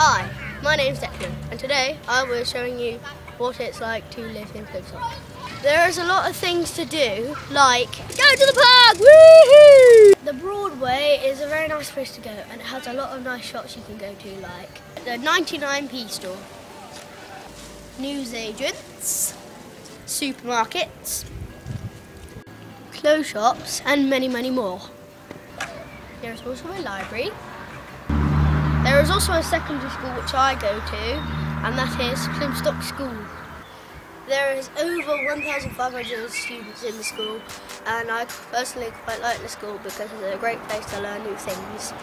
Hi, my name's Declan, and today I was showing you what it's like to live in Plymstock. There is a lot of things to do, like go to the park, woohoo! The Broadway is a very nice place to go, and it has a lot of nice shops you can go to, like the 99p store, newsagents, supermarkets, clothes shops, and many, many more. There is also a library. There is also a secondary school which I go to, and that is Plymstock School. There is over 1,500 students in the school, and I personally quite like the school because it's a great place to learn new things.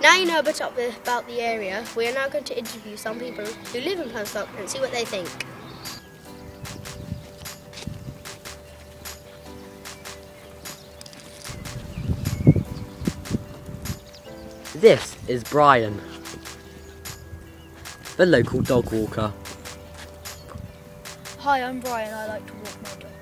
Now you know a bit about the area, we are now going to interview some people who live in Plymstock and see what they think. This is Brian, the local dog walker. Hi, I'm Brian. I like to walk my dog.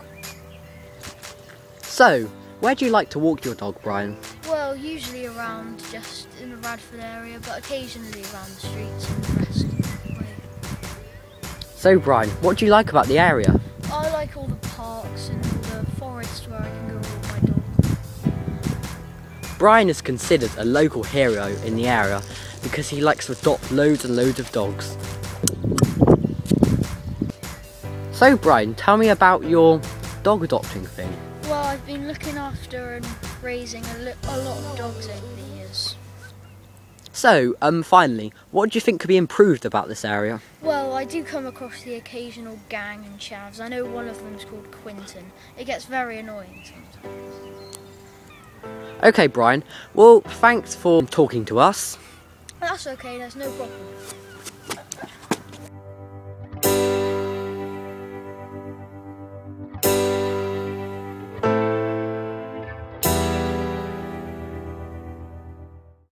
So, where do you like to walk your dog, Brian? Well, usually around just in the Radford area, but occasionally around the streets and the rest of the way. So, Brian, what do you like about the area? I like all the parks and the forest where I can go walk my dog. Brian is considered a local hero in the area because he likes to adopt loads and loads of dogs. So, Brian, tell me about your dog adopting thing. Well, I've been looking after and raising a, a lot of dogs over the years. So, um, finally, what do you think could be improved about this area? Well, I do come across the occasional gang and chavs. I know one of them is called Quinton. It gets very annoying sometimes. Okay, Brian. Well, thanks for talking to us. That's okay, there's no problem.